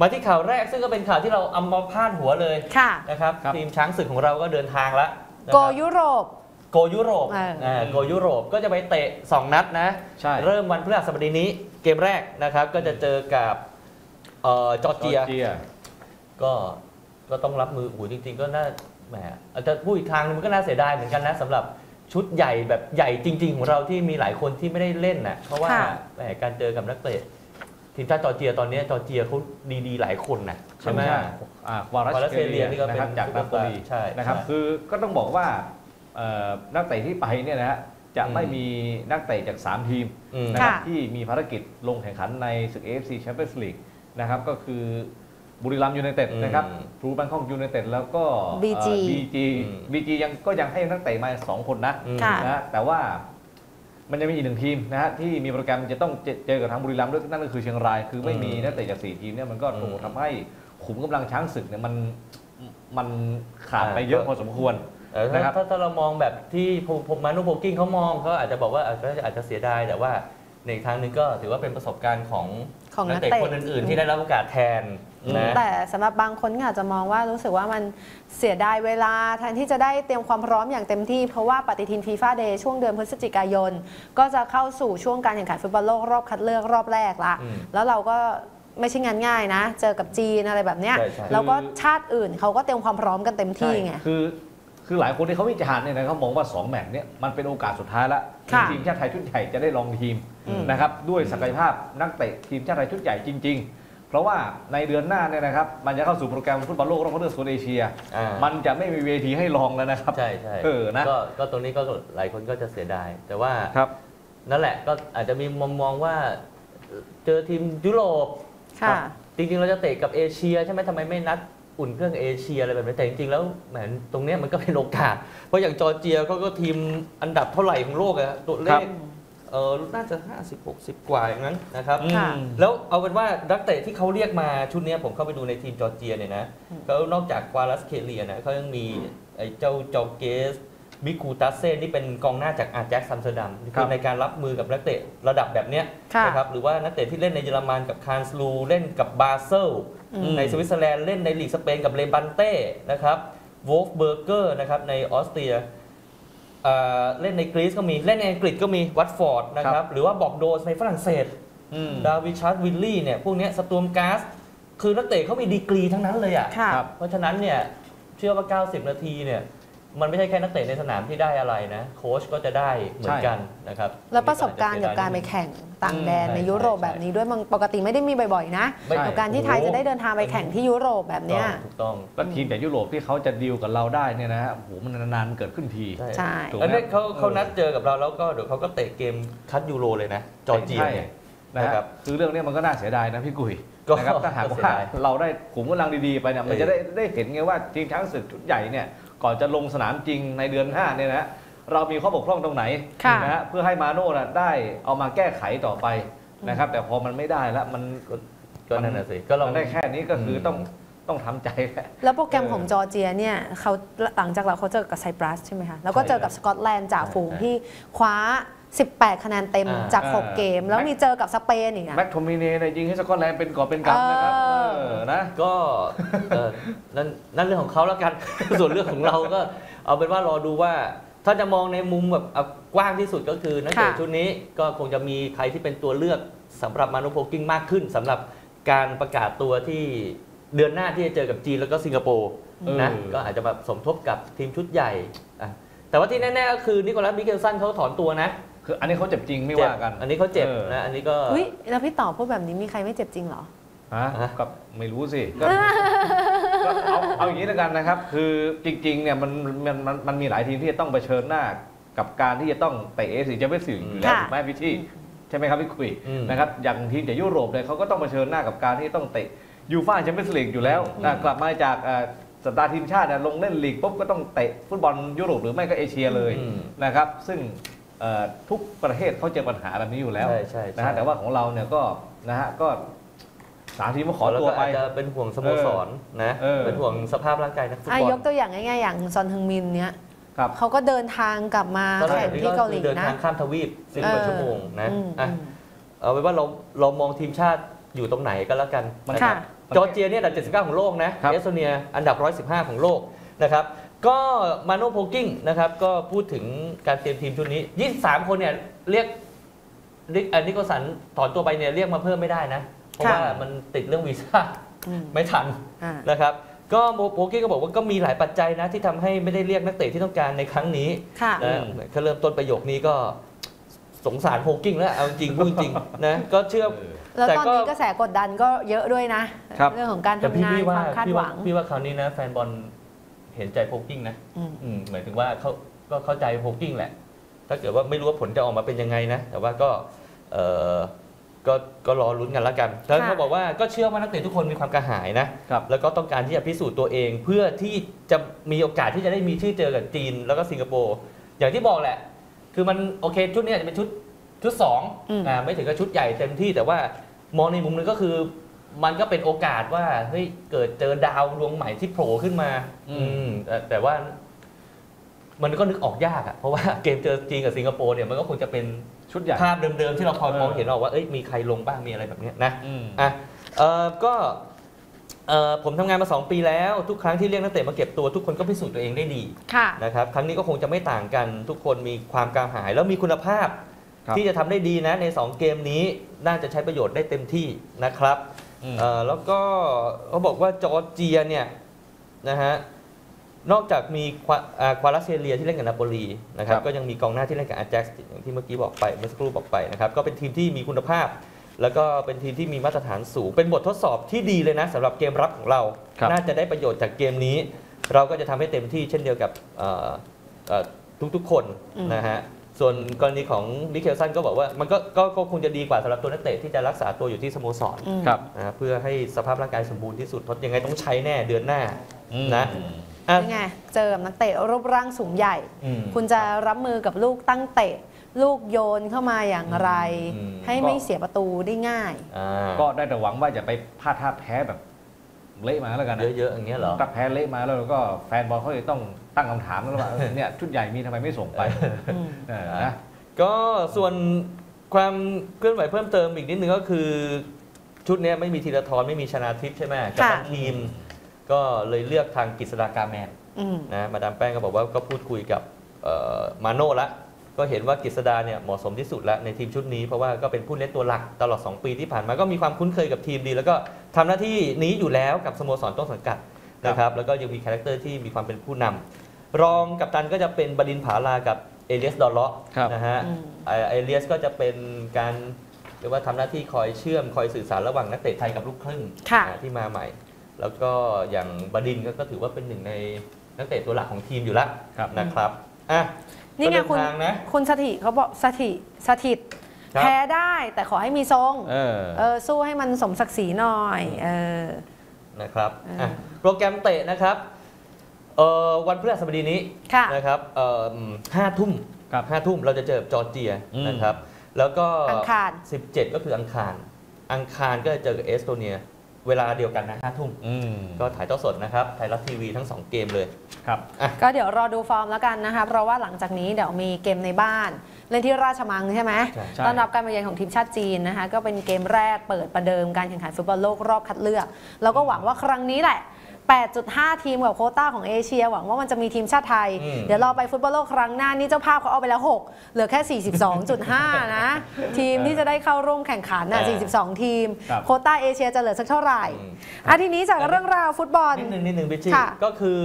มาที่ข่าวแรกซึ่งก็เป็นข่าวที่เราเอามาพาดหัวเลยค่ะนะครับครับ ทีมช้างศึกของเราก็เดินทางแล้วนะโกครับยุโรป โกยุโรปเอออ่าโกยุโรปก็จะไปเตะ 2 นัดนะ ใช่ เริ่มวันพฤหัสบดีนี้เกมแรกนะครับก็จะเจอกับเอ่อจอร์เจีย เจีย ก็ก็ต้องรับมือโอ้โหจริง ๆ ก็น่าแหมอาจจะพูดอีกทางนึงมันก็น่าเสียดายเหมือนกันนะสำหรับชุดใหญ่แบบใหญ่จริง ๆ ของเราที่มีหลายคนที่ไม่ได้เล่นนะเพราะว่าค่ะ แหมการเจอกับนักเตะ ทีมชาติจอร์เจียตอนนี้จอร์เจียเขาดีๆ หลายคนนะใช่ไหมอ่าวารัวารัสสเซเซเลีเลียยนี่ก็นะครับเป็นจากนาโปลีใช่นะครับใช่คือก็ต้องบอกว่าเอ่อนักเตะที่ไปเนี่ยนะฮะจะอืมไม่มีนักเตะจาก 3 ทีมอืมนะครับค่ะที่มีภารกิจลงแข่งขันในศึก AFC Champions League นะครับก็คือบุรีรัมย์ยูไนเต็ดอืมนะครับทรูบังคอกยูไนเต็ดแล้วก็ BG บีจีอืมบีจียังก็ยังให้นักเตะมา 2 คนนะอืมค่ะนะฮะแต่ว่า มันจะมีอีกหนึ่งทีมนะฮะที่มีโปรแกรมจะต้องเจเจอกับทางบุรีรัมย์ด้วยนั่นก็คือเชียงราย คือไม่มีอืมนักเตะจากสี่ทีมเนี่ยมันก็อืมโอ้โหทำให้ขุมกำลังช้างศึกเนี่ยมันมันขาดไปอ่าเยอะก็พอสมควรเออนะถ้าครับถ้าถ้าเรามองแบบที่ผมผมมานุโพกิ้งเขามองเขาอาจจะบอกว่าอาจจะอาจจะเสียดายแต่ว่าในอีกทางหนึงก็ถือว่าเป็นประสบการณ์ของของนักเตะเตะคนอื่น ๆ ที่ได้รับโอกาสแทนนะแต่สำหรับบางคนก็อาจจะมองว่ารู้สึกว่ามันเสียดายเวลาแทนที่จะได้เตรียมความพร้อมอย่างเต็มที่ เพราะว่าปฏิทินฟีฟ่าเดย์ช่วงเดือนพฤศจิกายน ก็จะเข้าสู่ช่วงการแข่งขันฟุตบอลโลกรอบคัดเลือกรอบแรกละอืมแล้วเราก็ไม่ใช่งานง่ายนะ เจอกับจีนอะไรแบบเนี้ยใช่ใช่แล้วก็ชาติอื่นเขาก็เตรียมความพร้อมกันเต็มที่ไงคือ คือหลายคนที่เขาวิจารณ์เนี่ยนะเขามองว่า 2 แมตช์เนี่ยมันเป็นโอกาสสุดท้ายแล้วที่ค่ะทีมชาติไทยชุดใหญ่จะได้ลองทีมอืมนะครับด้วยศักยภาพนักเตะทีมชาติไทยชุดใหญ่จริง ๆ เพราะว่าในเดือนหน้าเนี่ยนะครับมันจะเข้าสู่โปรแกรมฟุตบอลโลกรอบคัดเลือกโซนเอเชียอ่ามันจะไม่มีเวทีให้ลองแล้วนะครับใช่ใช่เออนะก็ก็ตรงนี้ก็หลายคนก็จะเสียดาย แต่ว่าครับนั่นแหละก็อาจจะมีมุมมองว่าเจอทีมยุโรปค่ะจริงๆเราจะเตะกับเอเชียใช่ไหมทำไมไม่นัด อุ่นเครื่องเอเชียอะไรแบบนี้แต่จริงๆแล้วแหมตรงเนี้ยมันก็เป็นโอกาส เพราะอย่างจอร์เจียเขาก็ทีมอันดับเท่าไหร่ของโลกอะตัวเลครัขบเออน่าจะ 50 60 กว่าอย่างนั้นนะครับ ค่ะ แล้วเอาเป็นว่านักเตะที่เขาเรียกมาชุดเนี้ยผมเข้าไปดูในทีมจอร์เจียเนี่ยนะอืมเขานอกจากควารัตสเคเลียนะเขายังมีไอ้เจ้าจอร์เกสมิเคาตัดเซ่นี่เป็นกองหน้าจากอาแจ็กซ์ อัมสเตอร์ดัมครัคือในการรับมือกับนักเตะระดับแบบเนี้ยค่ะ นะครับหรือว่านักเตะที่เล่นในเยอรมันกับคาร์ลสรูห์เล่นกับบาเซลอืม ในสวิตเซอร์แลนด์เล่นในลีกสเปนกับเลบันเต้นะครับโวลฟเบอร์เกอร์นะครับในออสเตรียเอ่อเล่นในกรีซก็มีเล่นในอังกฤษก็มีวัตฟอร์ดนะคครัรับบหรือว่าบอร์กโดซ์ในฝรั่งเศสอืมดาวิชาร์ดวิลลี่เนี่ยพวกเนี้ยสตูมกาสคือนักเตะเขามีดีกรีทั้งนั้นเลยอะค่ะครับเพราะฉะนั้นเนี่ยเชื่อว่า 90 นาทีเนี่ย มันไม่ใช่แค่นักเตะในสนามที่ได้อะไรนะ โค้ชก็จะได้เหมือนกันนะครับ แล้วประสบการณ์กับการไปแข่งต่างแดนอืมในยุโรปใช่แบบนี้ด้วยมันปกติไม่ได้มีบ่อยๆนะไม่กับการที่ไทยจะได้เดินทางไปแข่งที่ยุโรปแบบเนี้ยถูกต้องก็ทีมจากยุโรปที่เขาจะดีลกับเราได้เนี่ยนะฮะโอ้โหมันนานๆเกิดขึ้นทีใช่ใช่ถูกไหมแล้วเนี่ยเขาเออเขานัดเจอกับเราแล้วก็เดี๋ยวเขาก็เตะเกมคัดยูโรเลยนะจอร์เจียเนี่ยนะนะคครัรับบคือเรื่องนี้มันก็น่าเสียดายนะพี่กุยก็น่าเสียดายนะครับถ้าหากว่าเราได้ขุมกำลังดีๆไปเนี่ยมันเออจะได้ได้เห็นไงว่าทีมช้างศึกชุดใหญ่เนี่ย ก่อนจะลงสนามจริงในเดือนหน้าเนี่ยนะเรามีข้อบกพร่องตรงไหนค่ะนะฮะเพื่อให้มาโน่น่ะได้เอามาแก้ไขต่อไปนะครับ แต่พอมันไม่ได้แล้วมันก็นั่นน่ะสิก็ลองมันได้แค่นี้ก็คืออมต้องต้องทำใจแหละแล้วโปรแกรมเออของจอร์เจียเนี่ยเขาหลังจากเราเขาเจอกับไซปรัสใช่ไหมคะแล้วก็เจอกับสกอตแลนด์จ่าฝูงใช่ที่คว้า 18 คะแนนเต็มอ่าจากอ่า6เกม แล้วมีเจอกับสเปนอีกนะแม็กโทมิเน่เนี่ยยิงให้สกอตแลนด์เป็นก่อบเป็นกำนะครับเออ เออนะ ก็เอ่อนั่นนั่นเรื่องของเขาแล้วกัน ส่วนเรื่องของเราก็เอาเป็นว่ารอดูว่า ถ้าจะมองในมุมแบบเอากว้างที่สุดก็คือนักเตะค่ะ ชุดนี้ก็คงจะมีใครที่เป็นตัวเลือกสำหรับมาโน่ โพลกิ้งมากขึ้นสำหรับการประกาศตัวที่เดือนหน้าที่จะเจอกับจีนแล้วก็สิงคโปร์นะเออ ก็อาจจะแบบสมทบกับทีมชุดใหญ่อะแต่ว่าที่แน่ๆก็คือนิโคลัสมิคเคลสันเขาถอนตัวนะ คืออันนี้เขาเจ็บจริงไม่เจ็บว่ากัน อันนี้เขาเจ็บเออนะอันนี้ก็อุ้ยแล้วพี่ต่อพูดแบบนี้มีใครไม่เจ็บจริงเหรอฮะฮะก็ไม่รู้สิก็ก็เอาเอาอย่างนี้แล้วกันนะครับ คือจริงๆเนี่ยมันมันมันมันมีหลายทีมที่จะต้องเผชิญหน้ากับการที่จะต้องเตะเอเอฟซีแชมเปี้ยนส์ลีกอยู่แล้วค่ะถูกไหมพี่ที่ใช่ไหมครับพี่คุยอืมนะครับอย่างทีมจากยุโรปเนี่ยเขาก็ต้องเผชิญหน้ากับการที่ต้องเตะยูฟ่าแชมเปี้ยนส์ลีกอยู่แล้วอืมนะกลับมาจากเอ่อสตาร์ทีมชาติเนี่ยลงเล่นลีกปุ๊บก็ต้องเตะฟุตบอลยุโรปหรือไม่ก็เอเชียเลยอืมนะครับ ซึ่งเอ่อ ทุกประเทศเขาเจอปัญหาแบบนี้อยู่แล้วใช่ใช่ใช่นะฮะแต่ว่าของเราเนี่ยก็นะฮะก็สามทีมมาขอแล้วตัวก็ไปอาจจะเป็นห่วงสโมสรนะเออเป็นห่วงสภาพร่างกายนักฟุตอะบอลยกตัวอย่างง่ายๆอย่างซอนฮึงมินเนี้ยครับเขาก็เดินทางกลับมาตอนแรแข่กงนี่ที่ก็เกาหคืลีอเดินนะทางข้ามทวีปสิบกว่าชั่วโมงนะอืมอะอืมเอาไว้ว่าเราเรามองทีมชาติอยู่ตรงไหนก็แล้วกันมันนะครับค่ะจอร์เจียเนี่ยอันดับ 79 ของโลกนะครับเอสโตเนียอันดับ 115 ของโลกนะครับ ก็มาโนโพลกิ้งนะครับก็พูดถึงการเตรียมทีมชุดนี้ 23 คนเนี่ยเรียกนิกเอ่อนิโคลสันถอนตัวไปเนี่ยเรียกมาเพิ่มไม่ได้นะ เพราะค่ะว่ามันติดเรื่องวีซ่าอืมไม่ทันอ่านะครับก็โพลกิ้งก็บอกว่าก็มีหลายปัจจัยนะที่ทำให้ไม่ได้เรียกนักเตะที่ต้องการในครั้งนี้ค่ะนะเขาเริ่มต้นประโยคนี้ก็สงสารโพกิ้งแล้วเอาจริงพูดจริงนะก็เชื่อแล้วแต่ตอนก็นี้กระแสกดดันก็เยอะด้วยนะครับเรื่องของการแต่ทำพี่งานพี่คว่าวามคาดพี่หว่าวังพี่ว่าคราวนี้นะแฟนบอล เห็นใจโพกิ้งนะอืมอืมหมายถึงว่าเขาก็เข้าใจโพกิ้งแหละ ถ้าเกิดว่าไม่รู้ว่าผลจะออกมาเป็นยังไงนะ แต่ว่าก็เออก็ก็รอลุ้นกันแล้วกันแล้วค่ะเขาบอกว่าก็เชื่อว่านักเตะทุกคนมีความกระหายนะครับแล้วก็ต้องการที่จะพิสูจน์ตัวเอง เพื่อที่จะมีโอกาสที่จะได้มีชื่อเจอกับจีนแล้วก็สิงคโปร์ อย่างที่บอกแหละ คือมันโอเคชุดเนี้ยจะเป็นชุดชุดสองอืมอ่าไม่ถึงกับชุดใหญ่เต็มที่แต่ว่ามองในมุมหนึงก็คือ มันก็เป็นโอกาสว่าเฮ้ยเกิดเจอดาวดวงใหม่ที่โผล่ขึ้นมาอืมอืมแต่แต่ว่า มันก็นึกออกยากอะเพราะว่าเกมเจอจีนกับสิงคโปร์เนี่ยมันก็คงจะเป็นชุดใหญ่ ภาพเดิมๆที่เราพอเออมองเห็นออกว่าเอ้ยมีใครลงบ้างมีอะไรแบบเนี้ยนะอืม อะเออก็เออผมทำงานมา 2 ปีแล้ว ทุกครั้งที่เรียกนักเตะมาเก็บตัวทุกคนก็พิสูจน์ตัวเองได้ดี ค่ะ นะครับครั้งนี้ก็คงจะไม่ต่างกันทุกคนมีความกระหาย แล้วมีคุณภาพ ครับ ที่จะทำได้ดีนะใน 2 เกมนี้น่าจะใช้ประโยชน์ได้เต็มที่นะครับอืมเอ่อ แล้วก็เขาบอกว่าจอร์เจียเนี่ยนะฮะนอกจากมีควาอ่าควาลาเซเลียที่เล่นกับนาโปลีนะครับครับก็ยังมีกองหน้าที่เล่นกับอาแจ็กซ์อย่างที่เมื่อกี้บอกไปเมื่อสักครู่บอกไปนะครับก็เป็นทีมที่มีคุณภาพ แล้วก็เป็นทีมที่มีมาตรฐานสูง เป็นบททดสอบที่ดีเลยนะสำหรับเกมรับของเราครับน่าจะได้ประโยชน์จากเกมนี้ เราก็จะทำให้เต็มที่เช่นเดียวกับเอ่อเอ่อทุกๆคนอืมนะฮะ ส่วนกรณีของมิเคลสันก็บอกว่ามันก็ก็ก็คงจะดีกว่าสำหรับตัวนักเตะที่จะรักษาตัวอยู่ที่สโมสรอืมครับนะฮะเพื่อให้สภาพร่างกายสมบูรณ์ที่สุดเพราะยังไงต้องใช้แน่เดือนหน้าอืมนะอะนี่ไงเจอกับนักเตะรูปร่างสูงใหญ่อืมคุณจะรับมือกับลูกตั้งเตะ ลูกโยนเข้ามาอย่างไรอืมให้ไม่เสียประตูได้ง่ายอ่าก็ได้แต่หวังว่าจะไปพลาดท่าแพ้แบบ เละมาแล้วกันนะเยอะๆอย่างเงี้ยเหรอถ้าแพ้เละมาแล้วก็แฟนบอลเขาจะต้องตั้งคำถามแล้วว่าเออเนี่ยชุดใหญ่มีทำไมไม่ส่งไปอืมเออนะ ก็ส่วนความเคลื่อนไหวเพิ่มเติมอีกนิดนึงก็คือ ชุดเนี้ยไม่มีธีรทรไม่มีชนาทิพย์ใช่ไหมกับค่ะทางทีม ก็เลยเลือกทางกฤษฎากาแมน อืม นะมาดามแป้งก็บอกว่าก็พูดคุยกับเอ่อมาโน่ละ ก็เห็นว่ากฤษดาเนี่ยเหมาะสมที่สุดแล้วในทีมชุดนี้เพราะว่าก็เป็นผู้เล่นตัวหลักตลอด 2 ปีที่ผ่านมาก็มีความคุ้นเคยกับทีมดี แล้วก็ ทำหน้าที่นี้อยู่แล้วกับสโมสรต้นสังกัดนะครับแล้วก็ยังมี character ที่มีความเป็นผู้นำรองกัปตันก็จะเป็นบดินทร์ ผาลากับเอเลียสดอเลาะครับนะฮะอืมเอ่อเอเลียสก็จะเป็นการเรียกว่าทำหน้าที่คอยเชื่อมคอยสื่อสารระหว่างนักเตะไทยกับลูกครึ่งค่ะอ่าที่มาใหม่ แล้วก็อย่างบดินทร์ก็ก็ถือว่าเป็นหนึ่งในนักเตะตัวหลักของทีมอยู่แล้วครับนะครับอะนี่ไงก็คุณเดิทางนะคุณสถิเขาบอกสถิสถิตครับ แพ้ได้แต่ขอให้มีทรงเออเออสู้ให้มันสมศักดิ์ศรีหน่อยเออนะครับอ่าอะโปรแกรมเตะนะครับเอ่อวันพฤหัสบดีนี้ค่ะนะครับเอ่อห้าทุ่มครับห้าทุ่มเราจะเจอกับจอร์เจียอืมนะครับ แล้วก็อังคาร 17 ก็คืออังคาร อังคารก็จะเจอกับเอสโตเนีย เวลาเดียวกันนะห้าทุ่มอืมก็ถ่ายทอดสดนะครับ ไทยรัฐทีวีทั้ง 2 เกมเลยครับก็เดี๋ยวรอดูฟอร์มแล้วกันนะคะ เพราะว่าหลังจากนี้เดี๋ยวมีเกมในบ้าน เล่นที่ราชมังใช่ไหมใช่ใช่ต้อนรับการมาเยือนของทีมชาติจีนนะคะ ก็เป็นเกมแรกเปิดประเดิมการแข่งขันฟุตบอลโลกรอบคัดเลือก แล้วก็หวังว่าครั้งนี้แหละ 8.5 ทีมกับโควต้าของเอเชีย หวังว่ามันจะมีทีมชาติไทยอืมเดี๋ยวรอไปฟุตบอลโลกครั้งหน้านี่เจ้าภาพเขาเอาไปแล้ว 6 เหลือแค่ 42.5 นะ ทีมที่จะได้เข้าร่วมแข่งขันน่ะ42 ทีมครับโควต้าเอเชียจะเหลือสักเท่าไหร่อืมอะทีนี้จากเรื่องราวฟุตบอลนิดนึงนิดนึงพี่ชิค่ะก็คือ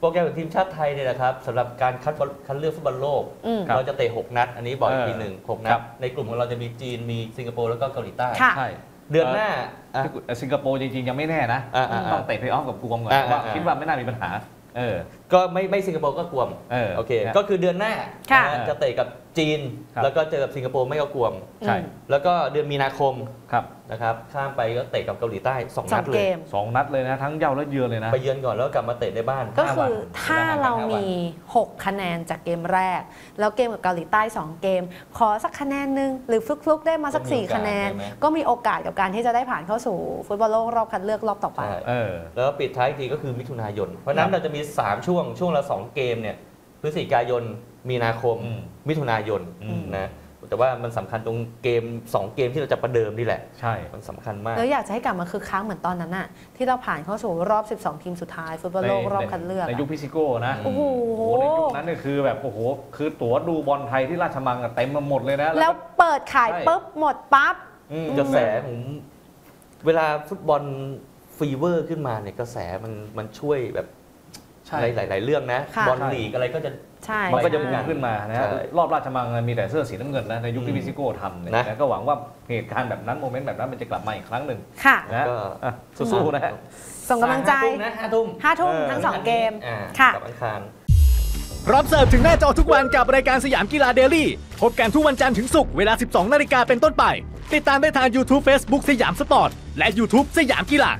โปรแกรมของทีมชาติไทยเนี่ยนะครับสำหรับการคัดบอลคัดเลือกฟุตบอลโลกอืมเราจะเตะ 6 นัด อันนี้บอกอีกเออทีหนึ่งหกนัดครับในกลุ่มของเราจะมีจีนมีสิงคโปร์แล้วก็เกาหลีใต้ค่ะใช่ เดือนหน้าอะที่เอ่อสิงคโปร์จริงๆ ยังไม่แน่นะอ่าอ่าอ่าต้องเตะเพลย์ออฟกับกวมก่อนอ่าว่าอ่าคิดว่าไม่น่ามีปัญหา เออ ก็ไม่ไม่สิงคโปร์ก็กวมเออโอเค นะก็คือเดือนหน้าค่ะ นะฮะจะเตะกับจีน ครับ แล้วก็เจอกับสิงคโปร์ไม่ก็กวม ใช่แล้วก็เดือนมีนาคมครับนะครับข้ามไปก็เตะกับเกาหลีใต้สองสอนังดเลเกยม สองนัดเลยนะ ทั้งเย้าและเยือนเลยนะ ไปเยือนก่อนแล้วกลับมาเตะในบ้านก็ห้าคืวันอถ้าเรามี 6 คะแนนจากเกมแรก แล้วเกมกับเกาหลีใต้ 2 เกม ขอสักคะแนนหนึ่งหรือฟลุกๆ ได้มาสัก 4 คะแนน ก็มีโอกาสกับการที่จะได้ผ่านเข้าสู่ฟุตบอลโลกรอบคัดเลือกรอบต่อไป ใช่ เออ แล้วปิดท้ายอีกทีก็คือมิถุนายน เพราะฉะนั้นครับเราจะมี 3 ช่วงช่วงละ 2 เกมเนี่ยพฤศจิกายนมีนาคม อืมมิถุนายนอืม นะแต่แต่ว่ามันสำคัญตรงเกม 2 เกมที่เราจะประเดิมนี่แหละ ใช่ มันสำคัญมาก แล้วอยากจะให้กลับมาคือค้างเหมือนตอนนั้นน่ะที่เราผ่านเข้าสู่รอบ 12 ทีมสุดท้ายฟุตบอลโลกรอบคัดเลือกในอะ ยุคพิซิโก้นะโอ้โหโอ้โหในยุคนั้นเนี่ยคือแบบโอ้โห คือตั๋วดูบอลไทยที่ราชมังอะเต็มมาหมดเลยนะ แล้วก็เปิดขายใช่ ปุ๊บหมดปั๊บ อืมกระแสผมเวลาฟุตบอล fever ขึ้นมาเนี่ยกระแสมันมันช่วยแบบ ใช่ในหลาย ๆ เรื่องนะค่ะบอลลีกอะไรก็จะใช่มันก็จะใช่บูมขึ้นมานะฮะใช่รอบราชมังมีแต่เสื้อสีน้ำเงินนะในยุคอืมที่พี่ซิโก้ทำเนี่ยนะนะก็หวังว่าเหตุการณ์แบบนั้น moment แบบนั้นมันจะกลับมาอีกครั้งหนึ่งค่ะนะก็อะสู้ๆนะฮะส่งกำลังใจห้าทุ่มนะห้าทุ่มห้าทุ่มเออทั้งสองเกมอ่าค่ะกับอังคารพร้อมเสิร์ฟถึงหน้าจอทุกวันกับรายการสยามกีฬา Daily พบกันทุกวันจันทร์ถึงศุกร์เวลา 12 นาฬิกาเป็นต้นไป ติดตามได้ทาง YouTube Facebook สยามสปอร์ต และ YouTube สยามกีฬา